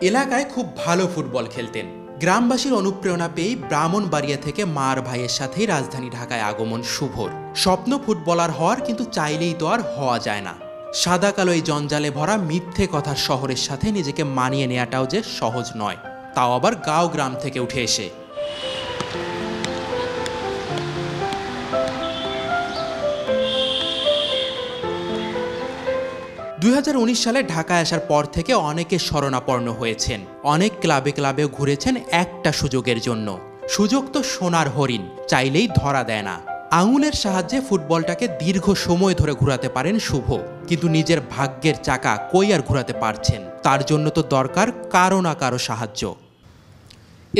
এলাকায় খুব ভালো ফুটবল খেলতেন। গ্রামবাসীর অনুপ্রেরণা পেয়ে ব্রাহ্মণবাড়িয়া থেকে মার ভাইয়ের সাথেই রাজধানী ঢাকায় আগমন শুভর। স্বপ্ন ফুটবলার হওয়ার কিন্তু চাইলেই তো আর হওয়া যায় না। সাদা কালো এই জঞ্জালে ভরা মিথ্যে কথার শহরের সাথে নিজেকে মানিয়ে নেওয়াটাও যে সহজ নয়, তাও আবার গাঁও গ্রাম থেকে উঠে এসে। দুই হাজার উনিশ সালে ঢাকায় আসার পর থেকে অনেকে শরণাপন্ন হয়েছেন। অনেক ক্লাবে ক্লাবে ঘুরেছেন একটা সুযোগের জন্য। সুযোগ তো সোনার হরিণ, চাইলেই ধরা দেয় না। আঙুলের সাহায্যে ফুটবলটাকে দীর্ঘ সময় ধরে ঘোরাতে পারেন শুভ। কিন্তু নিজের ভাগ্যের চাকা কই আর ঘোরাতে পারছেন? তার জন্য তো দরকার কারও না কারও সাহায্য।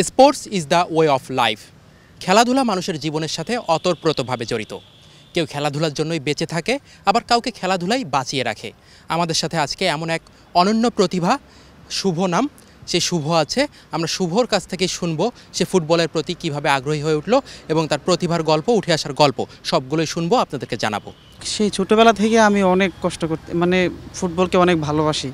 Sports is the way of life. খেলাধুলা মানুষের জীবনের সাথে অতপ্রতভাবে জড়িত। কেউ খেলাধুলার জন্যই বেঁচে থাকে, আবার কাউকে খেলাধুলাই বাঁচিয়ে রাখে। আমাদের সাথে আজকে এমন এক অনন্য প্রতিভা, শুভ নাম, সে শুভ আছে। আমরা শুভর কাছ থেকেই শুনব সে ফুটবলের প্রতি কীভাবে আগ্রহী হয়ে উঠল এবং তার প্রতিভার গল্প, উঠে আসার গল্প, সবগুলোই শুনব, আপনাদেরকে জানাব। সেই ছোটোবেলা থেকে আমি অনেক কষ্ট করতে মানে ফুটবলকে অনেক ভালোবাসি।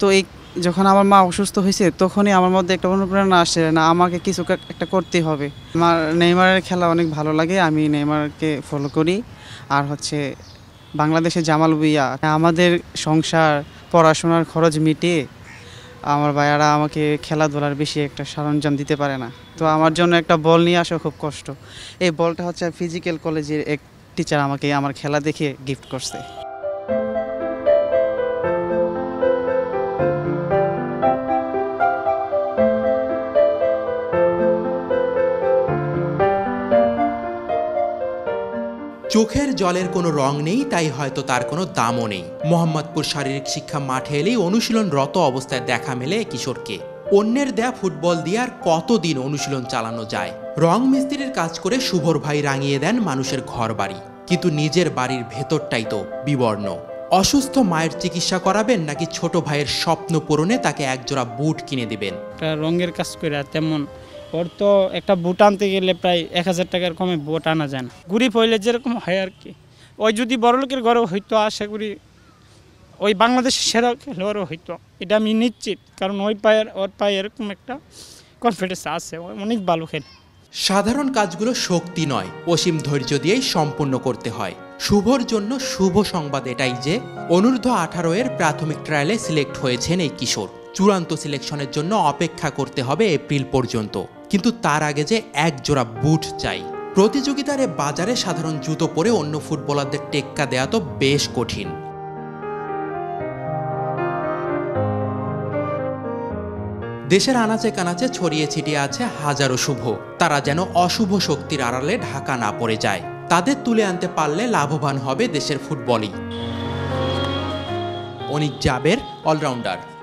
তো এই যখন আমার মা অসুস্থ হয়েছে, তখনই আমার মধ্যে একটা অনুপ্রেরণা আসে না, আমাকে কিছু একটা করতেই হবে। আমার নেইমারের খেলা অনেক ভালো লাগে, আমি নেইমারকে ফলো করি। আর হচ্ছে বাংলাদেশে জামাল ভুইয়া, আমাদের সংসার, পড়াশোনার খরচ মিটিয়ে আমার ভাইয়ারা আমাকে খেলাধুলার বেশি একটা সরঞ্জাম দিতে পারে না। তো আমার জন্য একটা বল নিয়ে আসা খুব কষ্ট। এই বলটা হচ্ছে ফিজিক্যাল কলেজের এক টিচার আমাকে আমার খেলা দেখে গিফট করছে। চোখের জলের কোনো রং নেই, তাই হয়তো তার কোনো দামও নেই। মোহাম্মদপুর শারীরিক শিক্ষা মাঠে এলেই অনুশীলনরত অবস্থায় দেখা মেলে কিশোরকে। অন্যের দেয়া ফুটবল দিয়ে আর কতদিন অনুশীলন চালানো যায়? রং মিস্ত্রির কাজ করে শুভর ভাই রাঙিয়ে দেন মানুষের ঘর বাড়ি কিন্তু নিজের বাড়ির ভেতরটাই তো বিবর্ণ। অসুস্থ মায়ের চিকিৎসা করাবেন নাকি ছোট ভাইয়ের স্বপ্ন পূরণে তাকে একজোড়া বুট কিনে দিবেন? রঙের কাজ করে তেমন ওর তো একটা বুট আনতে গেলে প্রায় এক হাজার টাকার কমে বুট আনা যায় না। গরিব হইলে যেরকম হয় আর কি। ওই যদি বড় লোকের ঘরে হইতো, আশা করি ওই বাংলাদেশের সেরা খেলোয়াড়ও হইতো। এটা আমি নিশ্চিত, কারণ ওই পায়ের ওর পায়ে এরকম একটা কনফিডেন্স আছে অনেক ভালো খেলে। সাধারণ কাজগুলো শক্তি নয়, অসীম ধৈর্য দিয়েই সম্পূর্ণ করতে হয়। শুভর জন্য শুভ সংবাদ এটাই যে, অনূর্ধ্ব আঠারো এর প্রাথমিক ট্রায়ালে সিলেক্ট হয়েছেন এই কিশোর। চূড়ান্ত সিলেকশনের জন্য অপেক্ষা করতে হবে এপ্রিল পর্যন্ত। কিন্তু তার আগে যে এক জোড়া বুট চাই। প্রতিযোগিতার বাজারে সাধারণ জুতো পরে অন্য ফুটবলারদের টেক্কা দেয়া তো বেশ কঠিন। দেশের আনাচে কানাচে ছড়িয়ে ছিটিয়ে আছে হাজারো শুভ। তারা যেন অশুভ শক্তির আড়ালে ঢাকা না পড়ে যায়। তাদের তুলে আনতে পারলে লাভবান হবে দেশের ফুটবলই। অনিক জাবের, অলরাউন্ডার।